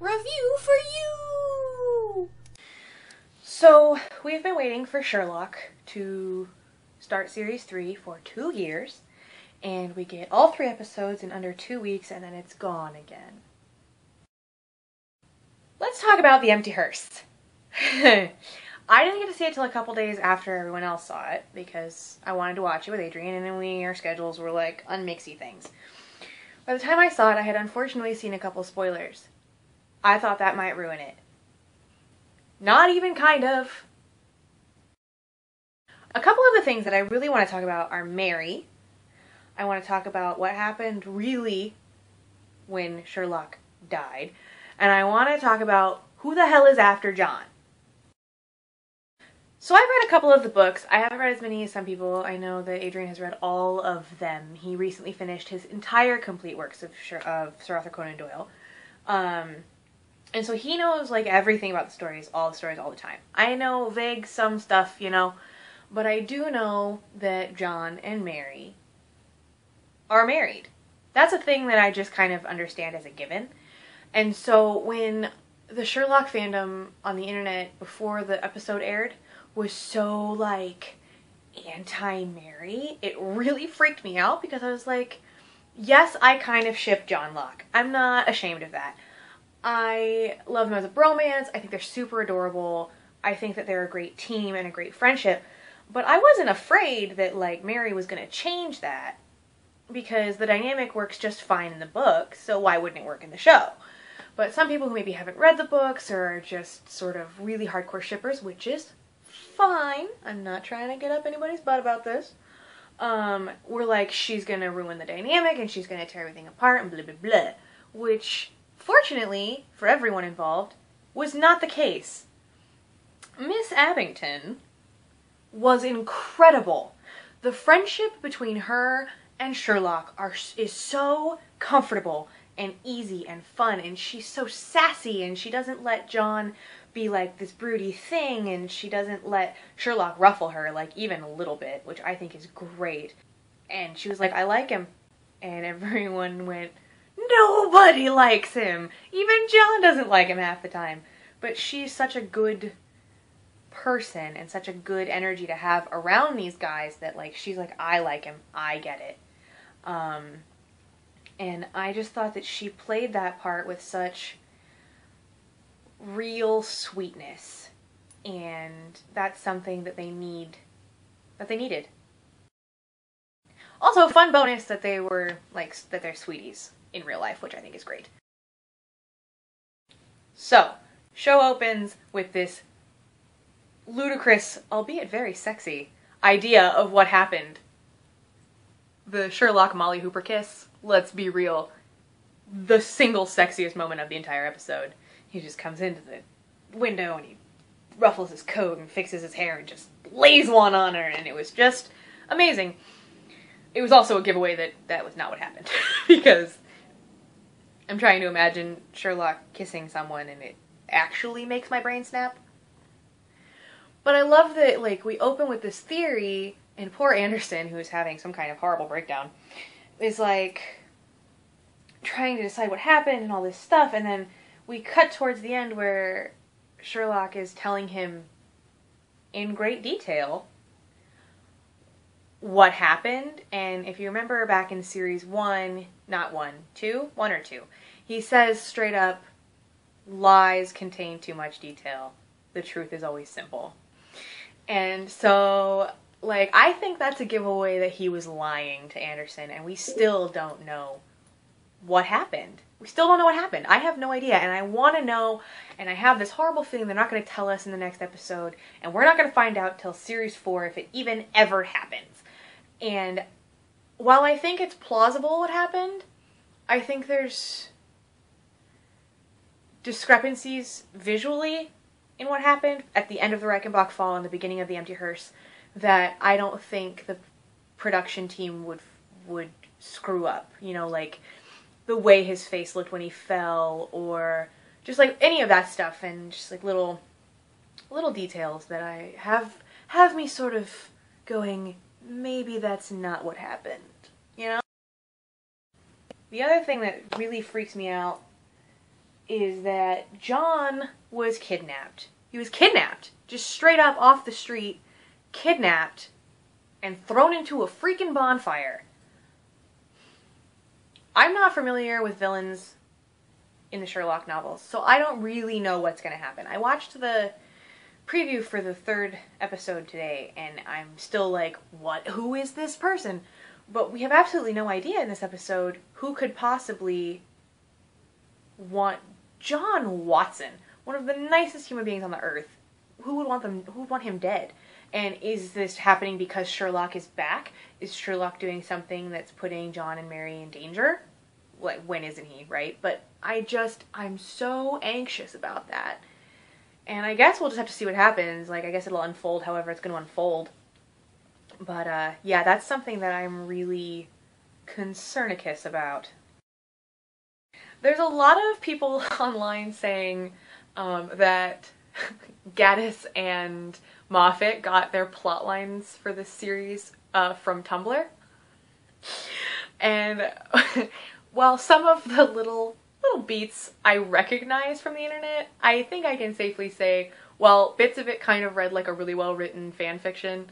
Review for you! So, we've been waiting for Sherlock to start series three for two years, and we get all three episodes in under two weeks, and then it's gone again. Let's talk about The Empty Hearse. I didn't get to see it till a couple days after everyone else saw it because I wanted to watch it with Adrian, and then we our schedules were like unmixy things. By the time I saw it, I had unfortunately seen a couple spoilers. I thought that might ruin it. Not even kind of. A couple of the things that I really want to talk about are Mary. I want to talk about what happened really when Sherlock died. And I want to talk about who the hell is after John. So I've read a couple of the books. I haven't read as many as some people. I know that Adrian has read all of them. He recently finished his entire complete works of, of Sir Arthur Conan Doyle. Um, and so he knows like everything about the stories, all the stories, all the time. I know vague some stuff, you know, but I do know that John and Mary are married. That's a thing that I just kind of understand as a given. And so when the Sherlock fandom on the internet before the episode aired was so like anti Mary, it really freaked me out because I was like, yes, I kind of ship Johnlock. I'm not ashamed of that. I love them as a bromance. I think they're super adorable. I think that they're a great team and a great friendship. But I wasn't afraid that like Mary was going to change that because the dynamic works just fine in the book, so why wouldn't it work in the show? But some people who maybe haven't read the books or are just sort of really hardcore shippers, which is fine. I'm not trying to get up anybody's butt about this. Um, we're like, she's gonna ruin the dynamic and she's gonna tear everything apart and blah blah blah. Which Fortunately, for everyone involved, was not the case. Miss Abbington was incredible. The friendship between her and Sherlock are is so comfortable and easy and fun and she's so sassy and she doesn't let John be like this broody thing and she doesn't let Sherlock ruffle her like even a little bit, which I think is great. And she was like, I like him. And everyone went, Nobody likes him. Even John doesn't like him half the time. But she's such a good person and such a good energy to have around these guys that like she's like I like him. I get it. Um and I just thought that she played that part with such real sweetness. And that's something that they need that they needed. Also, fun bonus that they were like that they're sweeties in real life, which I think is great. So, show opens with this ludicrous, albeit very sexy, idea of what happened. The Sherlock Molly Hooper kiss, let's be real, the single sexiest moment of the entire episode. He just comes into the window and he ruffles his coat and fixes his hair and just lays one on her, and it was just amazing. It was also a giveaway that that was not what happened because I'm trying to imagine Sherlock kissing someone and it actually makes my brain snap. But I love that, like, we open with this theory, and poor Anderson, who's having some kind of horrible breakdown, is like trying to decide what happened and all this stuff, and then we cut towards the end where Sherlock is telling him in great detail what happened. And if you remember back in series one, not one, two, one or two, he says straight up, lies contain too much detail. The truth is always simple. And so, like, I think that's a giveaway that he was lying to Anderson, and we still don't know what happened. We still don't know what happened. I have no idea, and I want to know, and I have this horrible feeling they're not going to tell us in the next episode, and we're not going to find out till series four if it even ever happens. And while I think it's plausible what happened, I think there's discrepancies visually in what happened at the end of the Reichenbach fall and the beginning of the Empty Hearse that I don't think the production team would would screw up. You know, like the way his face looked when he fell, or just like any of that stuff, and just like little little details that I have have me sort of going, maybe that's not what happened. You know. The other thing that really freaks me out is that John was kidnapped. He was kidnapped, just straight up off the street, kidnapped, and thrown into a freaking bonfire. I'm not familiar with villains in the Sherlock novels, so I don't really know what's going to happen. I watched the preview for the third episode today, and I'm still like, what? Who is this person? But we have absolutely no idea in this episode who could possibly want John Watson, one of the nicest human beings on the earth. Who would want them? Who would want him dead? And is this happening because Sherlock is back? Is Sherlock doing something that's putting John and Mary in danger? Like, when isn't he, right? But I just, I'm so anxious about that. And I guess we'll just have to see what happens. Like, I guess it'll unfold however it's going to unfold. But, uh, yeah, that's something that I'm really concernicus about. There's a lot of people online saying um, that Gatiss and Moffat got their plot lines for this series uh, from Tumblr. And while some of the little little beats I recognize from the internet, I think I can safely say, well, bits of it kind of read like a really well written fan fiction.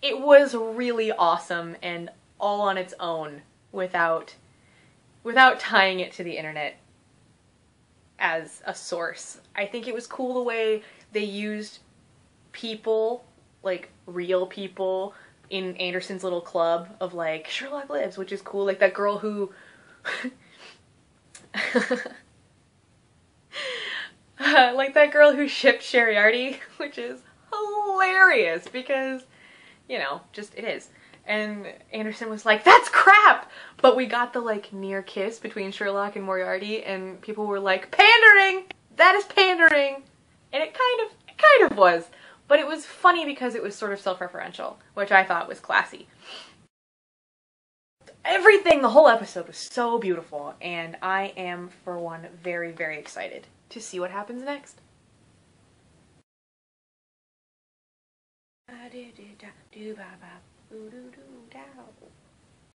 It was really awesome and all on its own without without tying it to the internet as a source. I think it was cool the way they used people, like real people, in Anderson's little club of like Sherlock lives, which is cool. Like that girl who like that girl who shipped Sheriarty, which is hilarious because, you know, just it is. And Anderson was like, "That's crap," but we got the like near kiss between Sherlock and Moriarty, and people were like, "Pandering! That is pandering," and it kind of, it kind of was, but it was funny because it was sort of self-referential, which I thought was classy everything, the whole episode was so beautiful, and I am, for one, very, very excited to see what happens next.